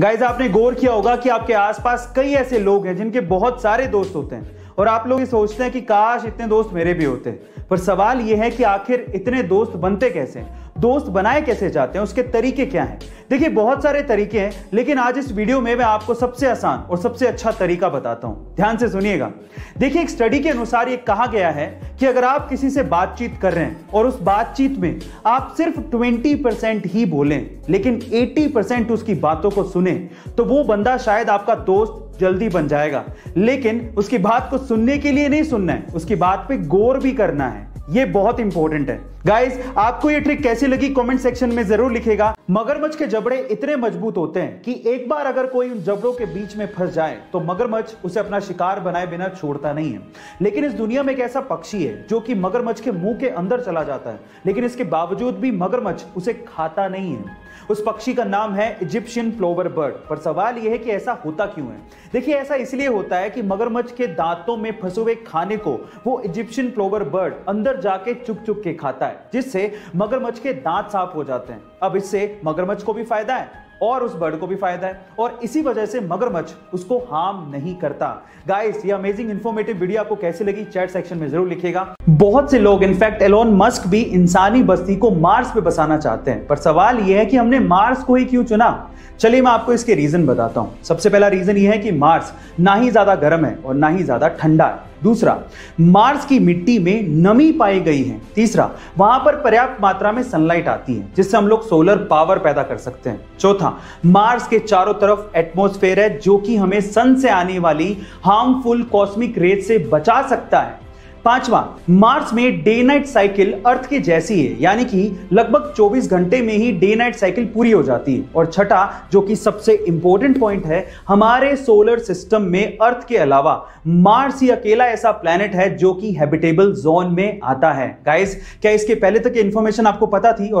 Guys आपने गौर किया होगा कि आपके आसपास कई ऐसे लोग हैं जिनके बहुत सारे दोस्त होते हैं। और आप लोग ये सोचते हैं कि काश इतने दोस्त मेरे भी होते। पर सवाल यह है कि आखिर इतने दोस्त बनते कैसे? दोस्त बनाए कैसे जाते हैं? उसके तरीके क्या हैं? देखिए, बहुत सारे तरीके हैं, लेकिन आज इस वीडियो में मैं आपको सबसे आसान और सबसे अच्छा तरीका बताता हूँ। ध्यान से सुनिएगा। देखिए, एक स्टडी के अनुसार ये कहा गया है कि अगर आप किसी से बातचीत कर रहे हैं और उस बातचीत में आप सिर्फ़ 20 परसेंट ही बोलें, लेकिन 80 परसेंट उसकी बातों को सुने तो वो बंदा शायद आपका दोस्त जल्दी बन जाएगा। लेकिन उसकी बात को सुनने के लिए नहीं सुनना है, उसकी बात पे गौर भी करना है। ये बहुत इंपॉर्टेंट है। गाइज़ आपको ये ट्रिक कैसी लगी? कमेंट सेक्शन में ज़रूर लिखेगा। मगरमच्छ के जबड़े इतने मज़बूत होते हैं कि एक बार अगर कोई उन जबड़ों के बीच में फंस जाए तो मगरमच्छ उसे अपना शिकार बनाए बिना छोड़ता नहीं है। लेकिन इस दुनिया में एक ऐसा पक्षी है, जो कि मगरमच्छ के मुँह के अंदर चला जाता है। लेकिन इसके बावजूद भी मगरमच्छ उसे खाता नहीं है। उस पक्षी का नाम है इजिप्शियन फ्लोवर बर्ड। पर सवाल यह है कि ऐसा होता क्यों है? देखिए, ऐसा इसलिए होता है कि मगरमच्छ के दांतों में फंसे हुए खाने को वो इजिप्शियन फ्लोवर बर्ड अंदर जाके चुप चुप के खाता है, जिससे मगरमच्छ के दांत साफ़ हो जाते हैं। अब इससे मगरमच्छ को भी फ़ायदा है। और उस बर्ड को भी फ़ायदा है। और इसी वजह से मगरमच्छ उसको हार्म नहीं करता। गाइस ये अमेजिंग इंफॉर्मेटिव वीडियो आपको कैसी लगी? चैट सेक्शन में ज़रूर लिखेगा बहुत से लोग इनफैक्ट एलोन मस्क भी इंसानी बस्ती को मार्स पे बसाना चाहते हैं। पर सवाल यह है कि हमने मार्स को ही क्यों चुना? चलिए मैं आपको इसके रीजन बताता हूँ। सबसे पहला रीजन यह है कि मार्स ना ही ज़्यादा गर्म है और ना ही ज़्यादा ठंडा है। दूसरा मार्स की मिट्टी में नमी पाई गई है। तीसरा, वहाँ पर पर्याप्त मात्रा में सनलाइट आती है, जिससे हम लोग सोलर पावर पैदा कर सकते हैं। चौथा मार्स के चारों तरफ़ एटमोस्फेयर है, जो कि हमें सन से आने वाली हार्मफुल कॉस्मिक रेज से बचा सकता है। पांचवा, मार्स में डे नाइट साइकिल अर्थ के जैसी है, यानी कि लगभग 24 घंटे में ही डे नाइट साइकिल पूरी हो जाती है। और छठा, जो कि सबसे इंपॉर्टेंट पॉइंट है, हमारे सोलर सिस्टम में अर्थ के अलावा मार्स ही अकेला ऐसा प्लेनेट है, जो कि हैबिटेबल जोन में आता है। गाइस क्या इसके पहले तक इंफॉर्मेशन आपको पता थी? और